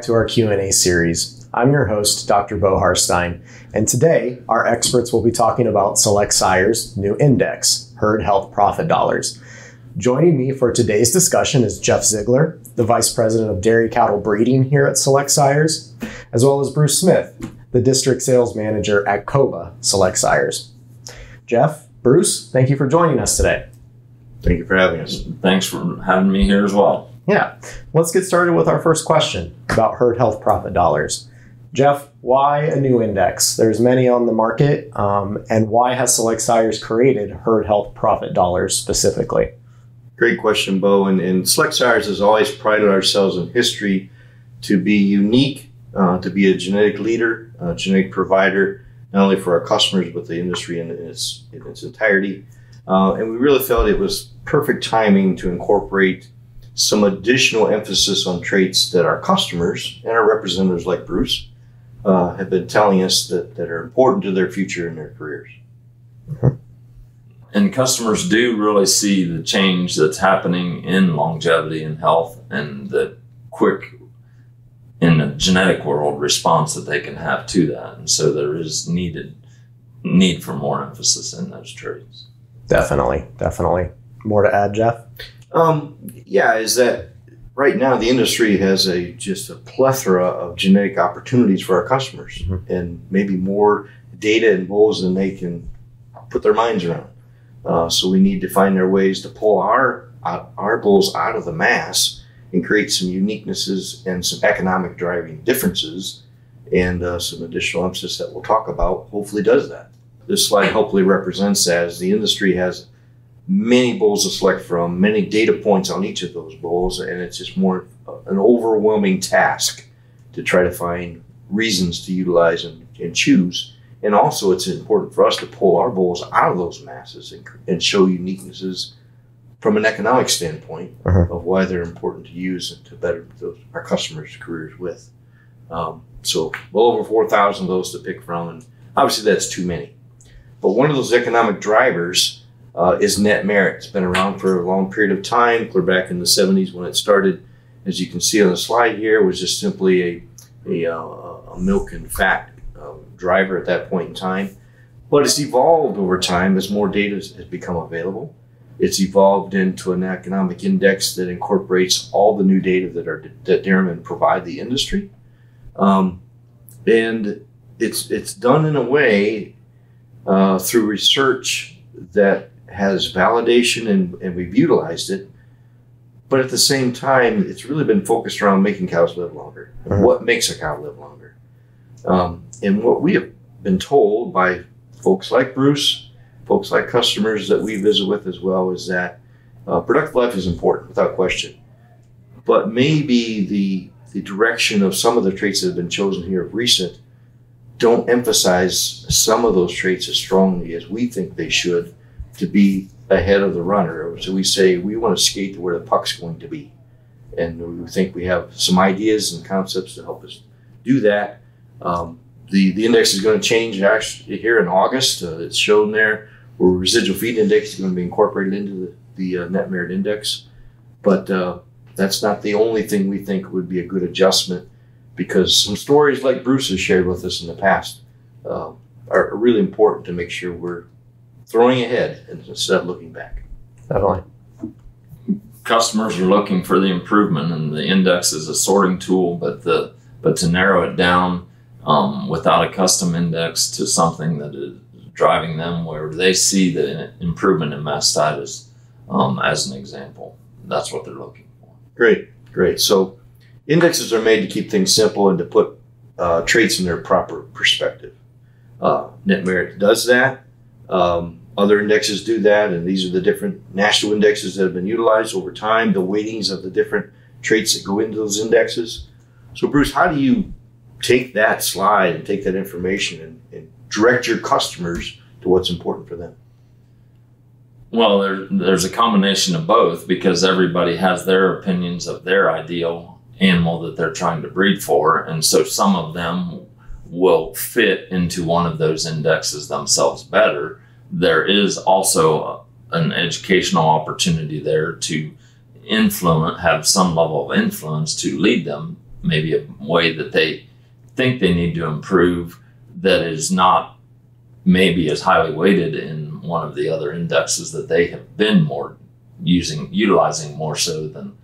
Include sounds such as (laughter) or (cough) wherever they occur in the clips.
back to our Q&A series. I'm your host, Dr. Bo Harstine, and today our experts will be talking about Select Sire's new index, Herd Health Profit Dollars. Joining me for today's discussion is Jeff Ziegler, the Vice President of Dairy Cattle Breeding here at Select Sires, as well as Bruce Smith, the District Sales Manager at COBA Select Sires. Jeff, Bruce, thank you for joining us today. Thank you for having us. Thanks for having me here as well. Yeah, let's get started with our first question about herd health profit dollars. Jeff, why a new index? There's many on the market, um, and why has Select Sires created herd health profit dollars specifically? Great question, Bo. And, and Select Sires has always prided ourselves in history to be unique, uh, to be a genetic leader, a genetic provider, not only for our customers but the industry in its in its entirety. Uh, and we really felt it was perfect timing to incorporate some additional emphasis on traits that our customers and our representatives like Bruce uh, have been telling us that, that are important to their future and their careers. And customers do really see the change that's happening in longevity and health and the quick in the genetic world response that they can have to that. And so there is needed need for more emphasis in those traits. Definitely, definitely. More to add, Jeff? Um, yeah, is that right now the industry has a just a plethora of genetic opportunities for our customers, mm-hmm. and maybe more data and bulls than they can put their minds around. Uh, so we need to find their ways to pull our our bulls out of the mass and create some uniquenesses and some economic driving differences, and uh, some additional emphasis that we'll talk about. Hopefully, does that. This slide hopefully represents as the industry has many bowls to select from, many data points on each of those bowls, and it's just more an overwhelming task to try to find reasons to utilize and, and choose. And also, it's important for us to pull our bowls out of those masses and, and show uniquenesses from an economic standpoint uh-huh. of why they're important to use and to better those, our customers' careers with. Um, so, well over 4,000 of those to pick from, and obviously that's too many. But one of those economic drivers uh, is net merit. It's been around for a long period of time, We're back in the 70s when it started. As you can see on the slide here, was just simply a, a, uh, a milk and fat uh, driver at that point in time. But it's evolved over time as more data has become available. It's evolved into an economic index that incorporates all the new data that are that dairymen provide the industry, um, and it's it's done in a way uh, through research that has validation and, and we've utilized it. But at the same time, it's really been focused around making cows live longer. Mm-hmm. What makes a cow live longer? Um, and what we have been told by folks like Bruce, folks like customers that we visit with as well, is that uh, productive life is important without question. But maybe the the direction of some of the traits that have been chosen here of recent don't emphasize some of those traits as strongly as we think they should to be ahead of the runner. So we say we want to skate to where the puck's going to be. And we think we have some ideas and concepts to help us do that. Um, the, the index is going to change actually here in August. Uh, it's shown there where residual feed index is going to be incorporated into the, the uh, net merit index. But uh, that's not the only thing we think would be a good adjustment because some stories like Bruce has shared with us in the past uh, are really important to make sure we're throwing ahead instead of looking back. Definitely. Customers are looking for the improvement, and the index is a sorting tool, but the but to narrow it down um, without a custom index to something that is driving them where they see the improvement in mastitis um, as an example. That's what they're looking for. Great, great. So indexes are made to keep things simple and to put uh, traits in their proper perspective. Uh, Net Merit does that. Um, other indexes do that, and these are the different national indexes that have been utilized over time, the weightings of the different traits that go into those indexes. So, Bruce, how do you take that slide and take that information and, and direct your customers to what's important for them? Well, there, there's a combination of both because everybody has their opinions of their ideal animal that they're trying to breed for. And so some of them will fit into one of those indexes themselves better there is also an educational opportunity there to influence, have some level of influence to lead them maybe a way that they think they need to improve that is not maybe as highly weighted in one of the other indexes that they have been more using utilizing more so than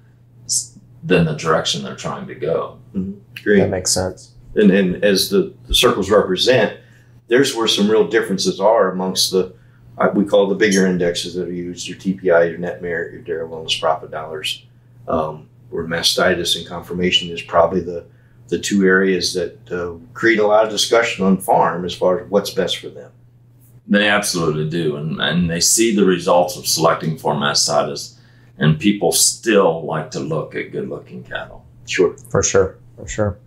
than the direction they're trying to go. Mm-hmm. Great. That makes sense. and, and as the, the circles represent, there's where some real differences are amongst the uh, we call the bigger indexes that are used your TPI, your net merit, your dairy wellness profit dollars. Um, where mastitis and conformation is probably the the two areas that uh, create a lot of discussion on farm as far as what's best for them. They absolutely do, and and they see the results of selecting for mastitis, and people still like to look at good-looking cattle. Sure. For sure. For sure.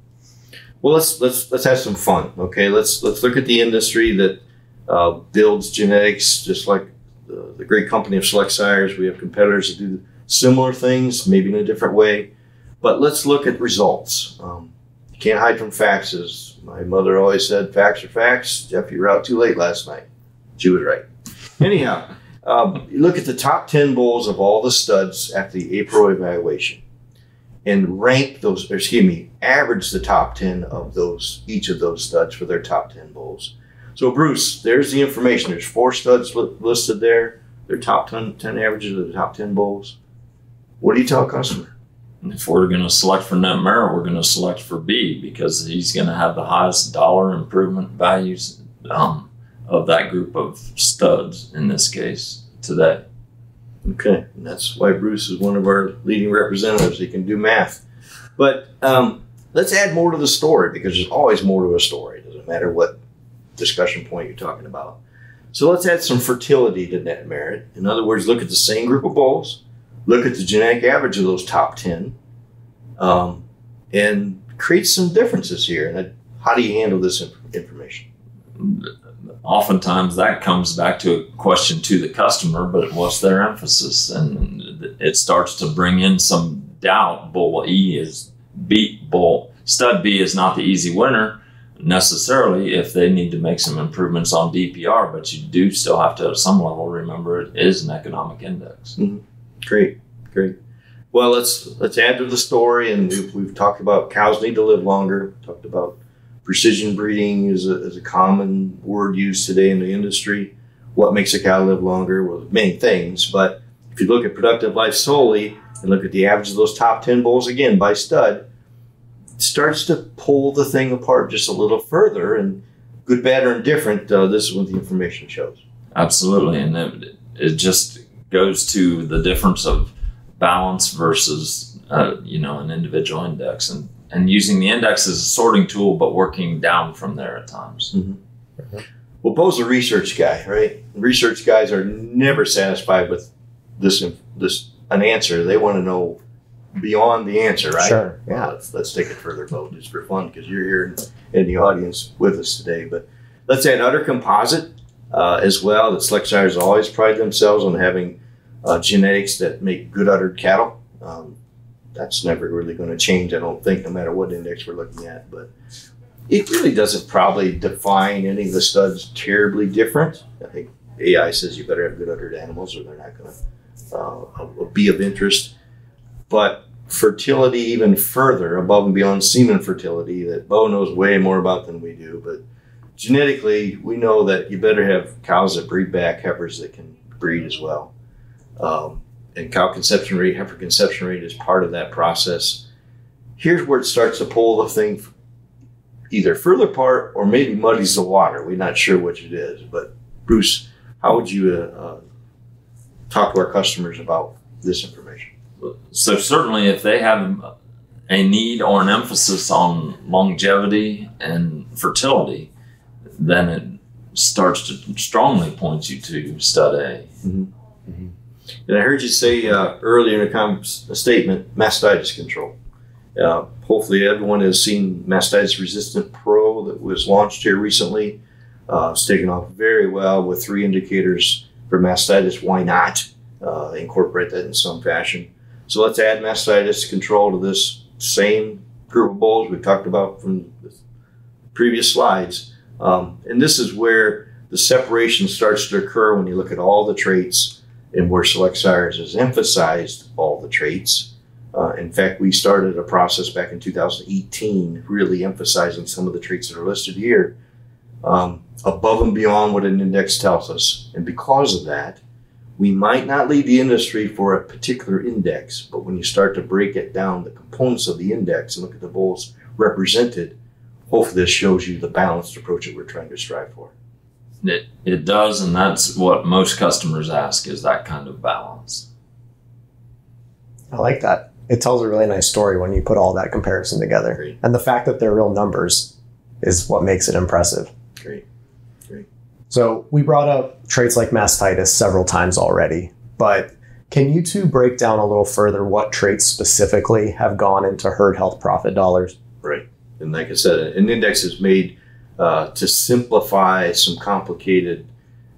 Well, let's let's let's have some fun. Okay, let's let's look at the industry that uh, builds genetics, just like the, the great company of Select Sires. We have competitors that do similar things, maybe in a different way. But let's look at results. Um, you can't hide from facts. As my mother always said, facts are facts. Jeff, you were out too late last night. She was right. Anyhow, um, look at the top 10 bulls of all the studs after the April evaluation and rank those, excuse me, average the top 10 of those, each of those studs for their top 10 bulls. So, Bruce, there's the information. There's four studs li- listed there. Their top 10, 10 averages of the top 10 bulls. What do you tell a customer? If we're going to select for net merit, we're going to select for B because he's going to have the highest dollar improvement values um, of that group of studs in this case today. Okay, and that's why Bruce is one of our leading representatives. He can do math. But um, let's add more to the story because there's always more to a story. It doesn't matter what discussion point you're talking about. So let's add some fertility to net merit. In other words, look at the same group of bulls, look at the genetic average of those top 10, um, and create some differences here. And how do you handle this inf- information? Oftentimes that comes back to a question to the customer, but what's their emphasis? And it starts to bring in some doubt. Bull E is beat bull stud B is not the easy winner necessarily if they need to make some improvements on DPR, but you do still have to, at some level, remember it is an economic index. Mm-hmm. Great, great. Well, let's let's add to the story, and we've, we've talked about cows need to live longer. Talked about precision breeding is a, is a common word used today in the industry. What makes a cow live longer? Well, many things, but if you look at productive life solely and look at the average of those top ten bulls again by stud, it starts to pull the thing apart just a little further. And good, bad, or indifferent, uh, this is what the information shows. Absolutely, and it, it just goes to the difference of balance versus uh, you know an individual index, and and using the index as a sorting tool, but working down from there at times. Well, Bo's a research guy, right? Research guys are never satisfied with this this an answer. They want to know beyond the answer, right? Sure. Well, Yeah. let's let's take it further, Bo, just for fun, because you're here in, in the audience with us today. But let's add udder composite uh, as well. That select sires always pride themselves on having uh, genetics that make good uddered cattle. Um, that's never really going to change, I don't think, no matter what index we're looking at. But it really doesn't probably define any of the studs terribly different. I think AI says you better have good uddered animals or they're not going to uh, be of interest. But fertility, even further, above and beyond semen fertility, that Bo knows way more about than we do. But genetically, we know that you better have cows that breed back heifers that can breed as well. Um, and cow conception rate, heifer conception rate is part of that process. Here's where it starts to pull the thing either further apart or maybe muddies the water. We're not sure which it is. But Bruce, how would you uh, uh, talk to our customers about this information? So certainly, if they have a need or an emphasis on longevity and fertility, then it starts to strongly point you to stud A. And I heard you say uh, earlier in a, a statement, mastitis control. Uh, hopefully, everyone has seen Mastitis Resistant Pro that was launched here recently. Uh, it's taken off very well with three indicators for mastitis. Why not uh, incorporate that in some fashion? So let's add mastitis control to this same group of bulls we talked about from the previous slides. Um, and this is where the separation starts to occur when you look at all the traits and where Select Sires has emphasized all the traits. Uh, in fact, we started a process back in 2018, really emphasizing some of the traits that are listed here um, above and beyond what an index tells us. And because of that, we might not lead the industry for a particular index, but when you start to break it down, the components of the index, and look at the bulls represented, hopefully this shows you the balanced approach that we're trying to strive for. It, it does, and that's what most customers ask is that kind of balance. I like that. It tells a really nice story when you put all that comparison together. Great. And the fact that they're real numbers is what makes it impressive. Great. So we brought up traits like mastitis several times already, but can you two break down a little further what traits specifically have gone into herd health profit dollars? Right. And like I said, an index is made uh, to simplify some complicated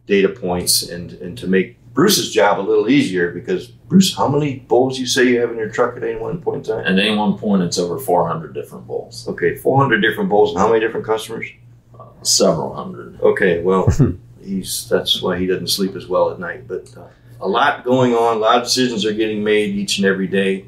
data points and, and to make Bruce's job a little easier because Bruce, how many bowls you say you have in your truck at any one point in time? At any one point, it's over 400 different bowls. Okay, 400 different bowls, and how many different customers? several hundred. Okay, well, (laughs) he's that's why he doesn't sleep as well at night. But uh, a lot going on, a lot of decisions are getting made each and every day.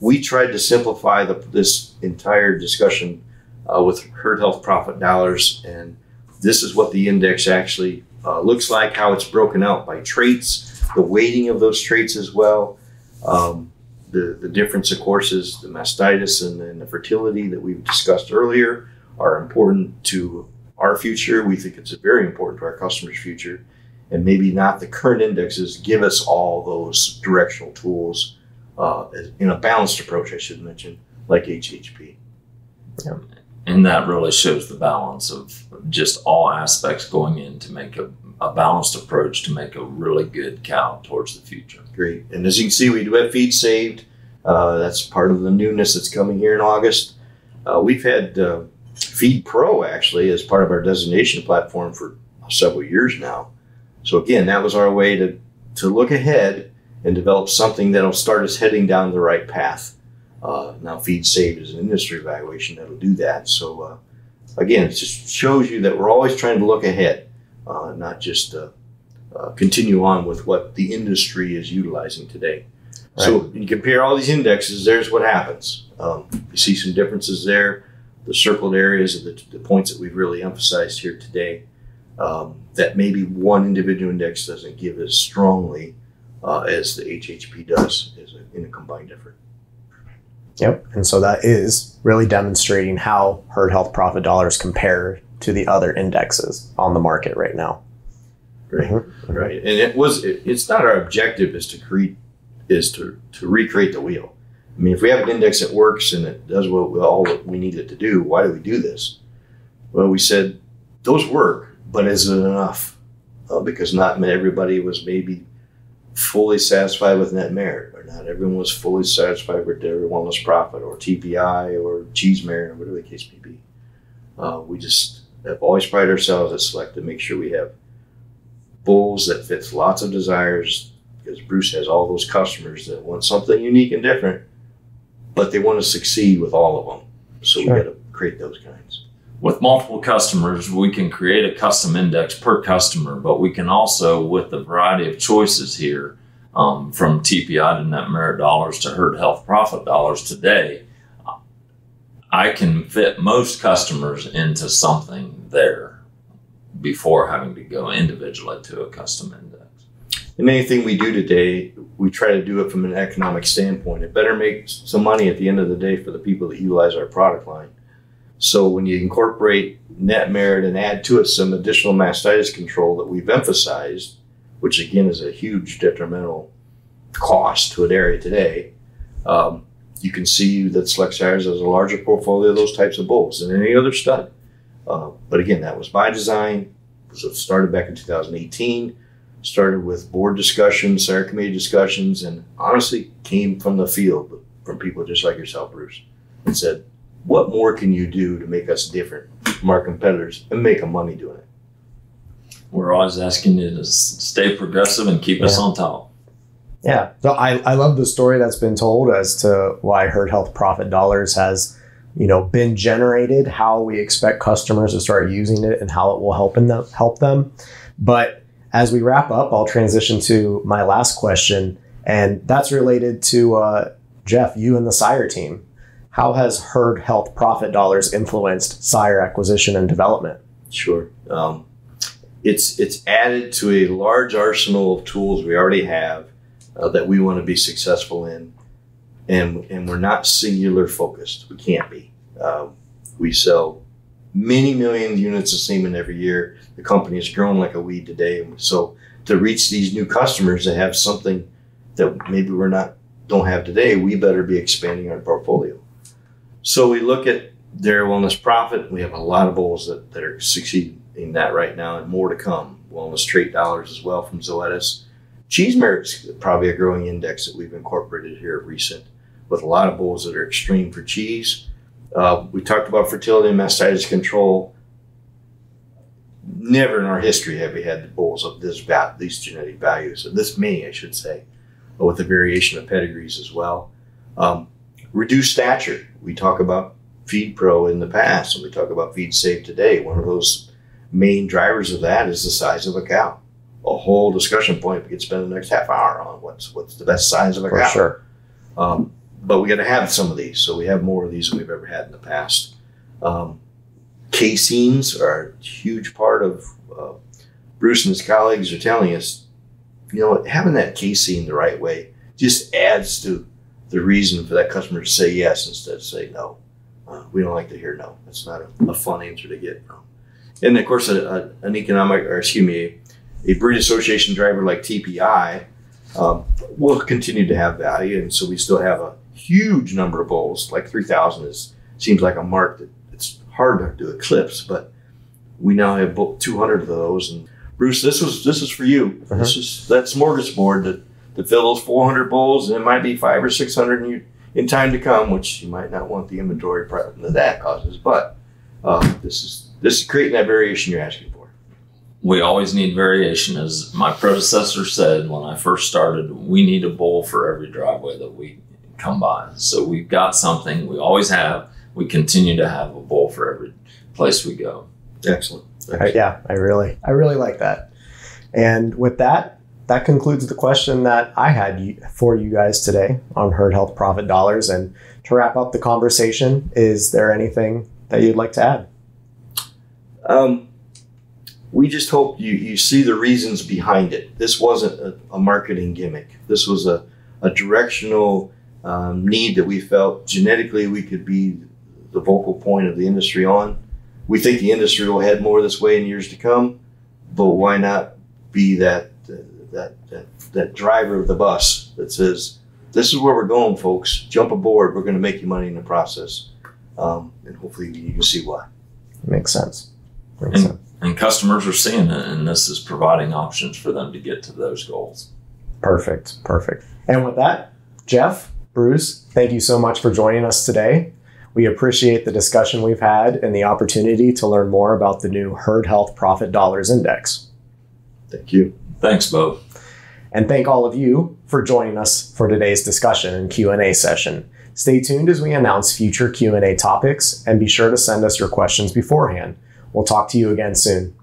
We tried to simplify the, this entire discussion uh, with herd health profit dollars, and this is what the index actually uh, looks like. How it's broken out by traits, the weighting of those traits as well. Um, the, the difference, of course, is the mastitis and, and the fertility that we've discussed earlier are important to our future. We think it's very important to our customers' future. And maybe not the current indexes give us all those directional tools uh, in a balanced approach, I should mention, like HHP. And that really shows the balance of just all aspects going in to make a, a balanced approach to make a really good cow towards the future. Great. And as you can see, we do have feed saved. Uh, that's part of the newness that's coming here in August. Uh, we've had uh, Feed Pro actually as part of our designation platform for several years now. So again, that was our way to to look ahead and develop something that'll start us heading down the right path. Uh, now, Feed Saved is an industry evaluation that'll do that. So uh, again, it just shows you that we're always trying to look ahead, uh, not just uh, uh, continue on with what the industry is utilizing today. So you compare all these indexes. There's what happens. Um, you see some differences there the circled areas are the, the points that we've really emphasized here today. Um, that maybe one individual index doesn't give as strongly uh, as the HHP does a, in a combined effort. Yep. And so that is really demonstrating how herd health profit dollars compare to the other indexes on the market right now. Right. Mm-hmm. Right. And it was it, it's not our objective is to create is to to recreate the wheel. I mean, if we have an index that works and it does what we, all what we need it to do, why do we do this? Well, we said those work, but is it enough? Uh, because not everybody was maybe fully satisfied with net merit, or not everyone was fully satisfied with dairy wellness profit, or TPI, or cheese merit, or whatever the case may be. Uh, we just have always prided ourselves at Select to make sure we have bulls that fits lots of desires, because Bruce has all those customers that want something unique and different but they want to succeed with all of them. So sure. we got to create those kinds. With multiple customers, we can create a custom index per customer, but we can also, with the variety of choices here, um, from TPI to net merit dollars to herd health profit dollars today, I can fit most customers into something there before having to go individually to a custom index in anything we do today, we try to do it from an economic standpoint. It better make some money at the end of the day for the people that utilize our product line. So when you incorporate net merit and add to it some additional mastitis control that we've emphasized, which again is a huge detrimental cost to an area today, um, you can see that Select Sires has a larger portfolio of those types of bulls than any other stud. Uh, but again, that was by design. So it started back in 2018 started with board discussions, SAR committee discussions, and honestly came from the field from people just like yourself, Bruce, and said, what more can you do to make us different from our competitors and make them money doing it? We're always asking you to stay progressive and keep yeah. us on top. Yeah. So I, I love the story that's been told as to why Herd Health Profit Dollars has, you know, been generated, how we expect customers to start using it and how it will help in them help them. But as we wrap up, I'll transition to my last question, and that's related to uh, Jeff, you and the Sire team, how has herd health profit dollars influenced sire acquisition and development? Sure. Um, it's it's added to a large arsenal of tools we already have uh, that we want to be successful in, and and we're not singular focused. We can't be. Uh, we sell many million units of semen every year. The company has grown like a weed today, so to reach these new customers that have something that maybe we're not don't have today, we better be expanding our portfolio. So we look at Dairy Wellness Profit. We have a lot of bulls that, that are succeeding in that right now and more to come. Wellness trait dollars as well from Zoetis. Cheese merit's probably a growing index that we've incorporated here recent with a lot of bulls that are extreme for cheese. Uh, we talked about fertility and mastitis control. Never in our history have we had the bulls of this va- these genetic values, this many, I should say, but with a variation of pedigrees as well. Um, reduced stature. We talk about Feed Pro in the past, and we talk about Feed Save today. One of those main drivers of that is the size of a cow. A whole discussion point we could spend the next half hour on what's what's the best size of a For cow. sure. Um, but we got to have some of these, so we have more of these than we've ever had in the past. Um, caseins are a huge part of. Uh, Bruce and his colleagues are telling us, you know, having that casein the right way just adds to the reason for that customer to say yes instead of say no. Uh, we don't like to hear no. That's not a, a fun answer to get. No. And of course, a, a, an economic, or excuse me, a, breed association driver like TPI um, will continue to have value, and so we still have a huge number of bulls. Like three thousand is seems like a mark that it's hard to eclipse, but we now have two hundred of those. And Bruce, this was this is for you. Mhm. This is that smorgasbord that to fill those 400 bulls, and it might be five or 600 in, you, in time to come, which you might not want the inventory problem that that causes. But uh, this is this is creating that variation you're asking for. we always need variation. As my predecessor said when I first started, we need a bull for every driveway that we come by. So we've got something, we always have, we continue to have a bull for every place we go. Excellent. I- yeah, I really, I really like that. And with that, that concludes the question that I had for you guys today on herd health profit dollars. And to wrap up the conversation, is there anything that you'd like to add? Um, we just hope you, you see the reasons behind it. This wasn't a, a marketing gimmick. This was a, a directional um, need that we felt genetically we could be the vocal point of the industry on. We think the industry will head more this way in years to come, but why not be that that, that that driver of the bus that says, "This is where we're going, folks. Jump aboard. We're going to make you money in the process." Um, and hopefully you can see why. Makes sense. Makes And- sense. And customers are seeing it, and this is providing options for them to get to those goals. Perfect. Perfect. And with that, Jeff, Bruce, thank you so much for joining us today. We appreciate the discussion we've had and the opportunity to learn more about the new Herd Health Profit Dollars Index. Thank you. Thanks, Bo. And thank all of you for joining us for today's discussion and Q&A session. Stay tuned as we announce future Q&A topics and be sure to send us your questions beforehand. We'll talk to you again soon.